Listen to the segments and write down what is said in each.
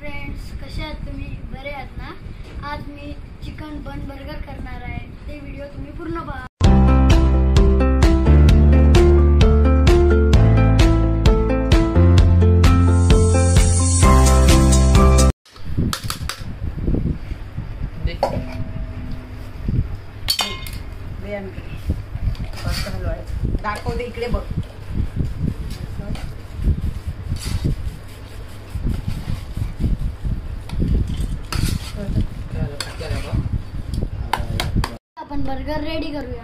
Friends कसे आहात तुम्ही? बरे आहात ना? आज मी चिकन बन बर्गर करणार आहे. ते व्हिडिओ तुम्ही पूर्ण पहा. दे दे आणखी. मस्त हलवायचं. दाखव दे इकडे बघ. बर्गर रेडी करूया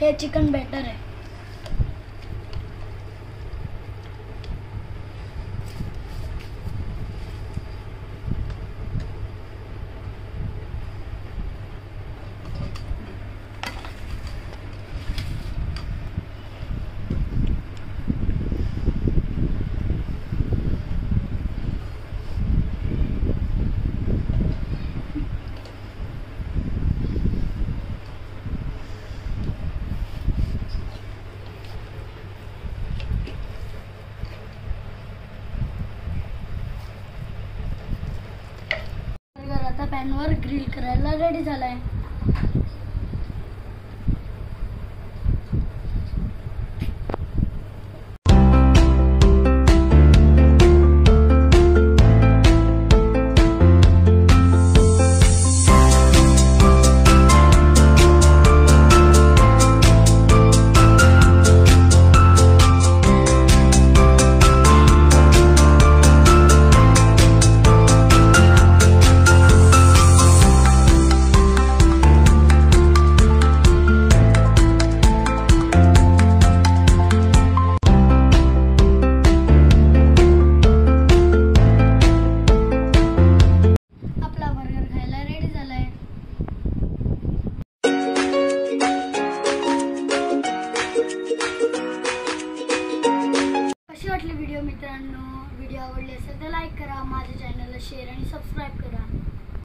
हे चिकन बेटर आहे पॅनवर ग्रिल करायला रेडी झालाय. व्हिडिओ मित्रांनो व्हिडिओ आवडले असेल तर लाईक करा माझ्या चॅनलला शेअर आणि सबस्क्राईब करा.